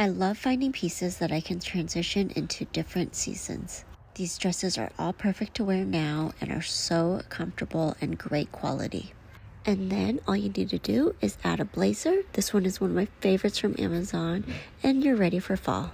I love finding pieces that I can transition into different seasons. These dresses are all perfect to wear now and are so comfortable and great quality. And then all you need to do is add a blazer. This one is one of my favorites from Amazon, and you're ready for fall.